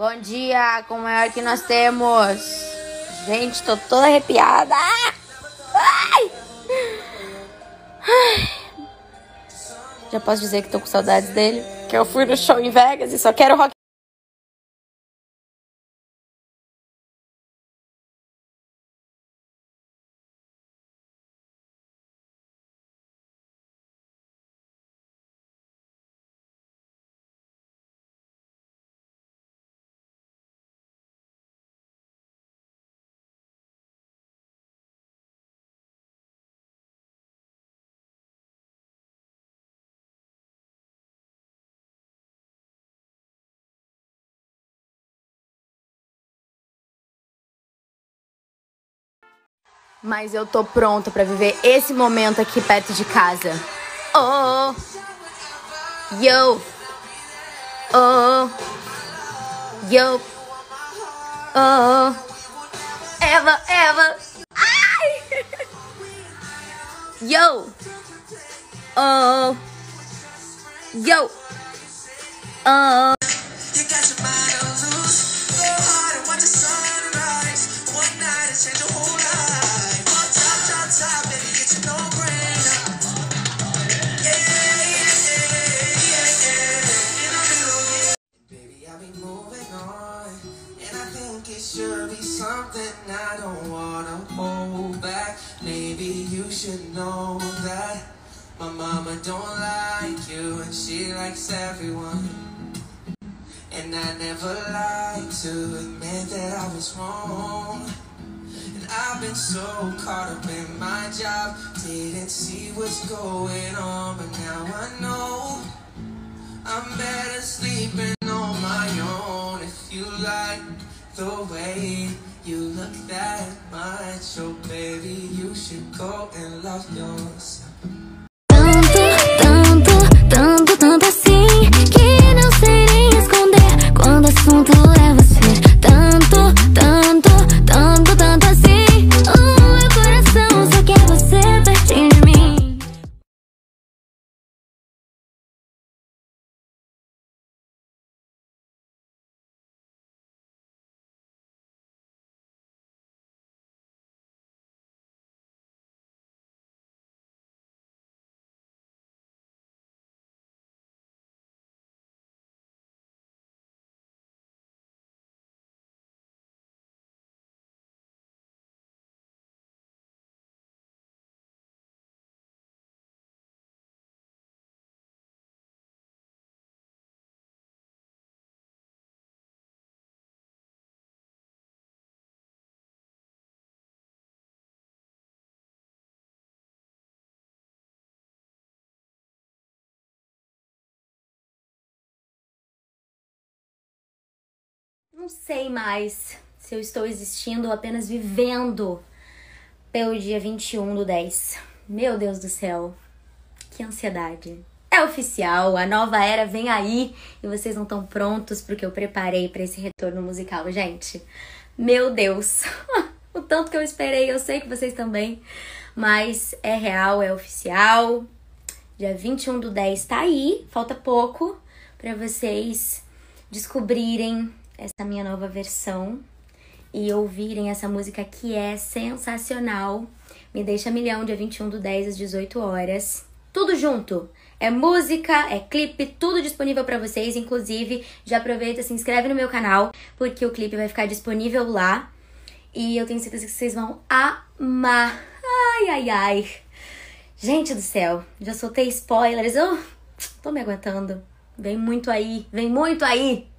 Bom dia, com o maior que nós temos. Gente, tô toda arrepiada. Ai! Ai. Já posso dizer que tô com saudades dele? Que eu fui no show em Vegas e só quero rock. Mas eu tô pronta pra viver esse momento aqui perto de casa. Oh! Yo! Oh! Yo! Oh! Eva, Eva! Ai! Yo! Oh! Yo! Oh! I don't wanna hold back. Maybe you should know that my mama don't like you and she likes everyone. And I never like to admit that I was wrong. And I've been so caught up in my job, didn't see what's going on, but now I know. I'm better sleeping on my own if you like the way you look that much. Oh, baby, you should go and love yourself. Sei mais se eu estou existindo ou apenas vivendo pelo dia 21 do 10. Meu Deus do céu, que ansiedade. É oficial, a nova era vem aí e vocês não estão prontos porque eu preparei para esse retorno musical, gente. Meu Deus, o tanto que eu esperei, eu sei que vocês também, mas é real, é oficial. Dia 21 do 10 tá aí, falta pouco para vocês descobrirem essa minha nova versão e ouvirem essa música que é sensacional. Me deixa milhão, dia 21 do 10 às 18 horas. Tudo junto. É música, é clipe, tudo disponível para vocês. Inclusive, já aproveita, se inscreve no meu canal, porque o clipe vai ficar disponível lá. E eu tenho certeza que vocês vão amar. Ai, ai, ai. Gente do céu, já soltei spoilers. Eu tô me aguentando. Vem muito aí, vem muito aí.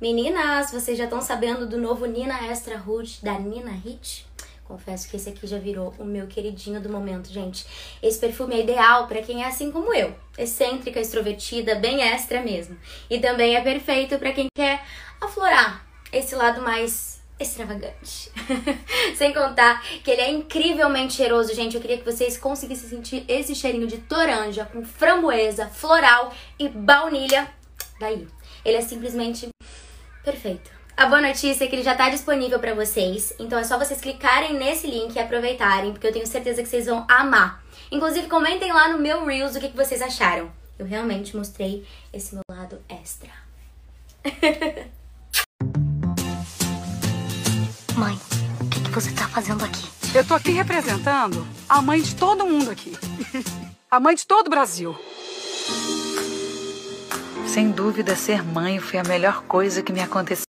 Meninas, vocês já estão sabendo do novo Nina Extra Root da Nina Hit? Confesso que esse aqui já virou o meu queridinho do momento, gente. Esse perfume é ideal para quem é assim como eu, excêntrica, extrovertida, bem extra mesmo. E também é perfeito para quem quer aflorar esse lado mais extravagante. Sem contar que ele é incrivelmente cheiroso, gente. Eu queria que vocês conseguissem sentir esse cheirinho de toranja com framboesa, floral e baunilha. Daí, ele é simplesmente perfeito. A boa notícia é que ele já está disponível para vocês, então é só vocês clicarem nesse link e aproveitarem, porque eu tenho certeza que vocês vão amar. Inclusive, comentem lá no meu Reels o que, que vocês acharam. Eu realmente mostrei esse meu lado extra. Mãe, o que, que você tá fazendo aqui? Eu tô aqui representando a mãe de todo mundo aqui. A mãe de todo o Brasil. Sem dúvida, ser mãe foi a melhor coisa que me aconteceu.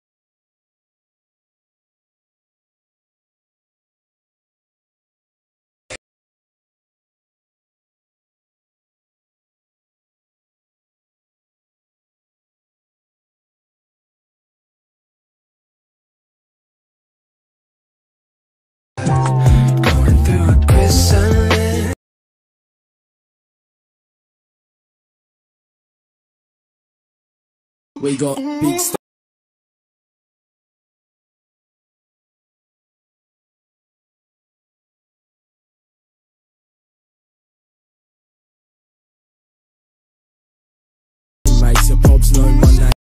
We got big stuff. Mates and Bob's know my name.